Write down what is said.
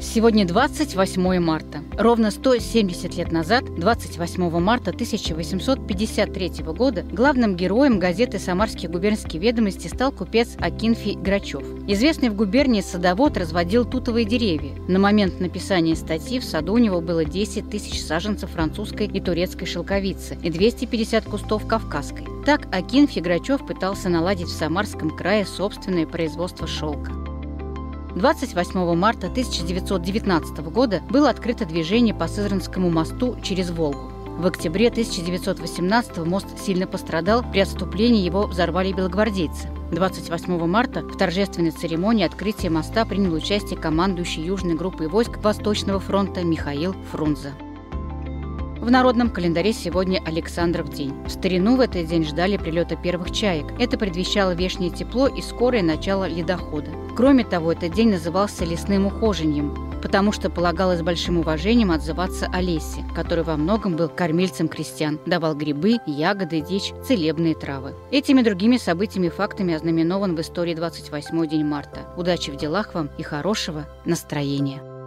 Сегодня 28 марта. Ровно 170 лет назад, 28 марта 1853 года, главным героем газеты «Самарские губернские ведомости» стал купец Акинфий Грачев. Известный в губернии садовод разводил тутовые деревья. На момент написания статьи в саду у него было 10 тысяч саженцев французской и турецкой шелковицы и 250 кустов кавказской. Так Акинфий Грачев пытался наладить в Самарском крае собственное производство шелка. 28 марта 1919 года было открыто движение по Сызранскому мосту через Волгу. В октябре 1918 мост сильно пострадал, при отступлении его взорвали белогвардейцы. 28 марта в торжественной церемонии открытия моста принял участие командующий южной группой войск Восточного фронта Михаил Фрунзе. В народном календаре сегодня Александров день. В старину в этот день ждали прилета первых чаек. Это предвещало вешнее тепло и скорое начало ледохода. Кроме того, этот день назывался лесным ухожением, потому что полагалось большим уважением отзываться о лесе, который во многом был кормильцем крестьян, давал грибы, ягоды, дичь, целебные травы. Этими другими событиями и фактами ознаменован в истории 28 день марта. Удачи в делах вам и хорошего настроения!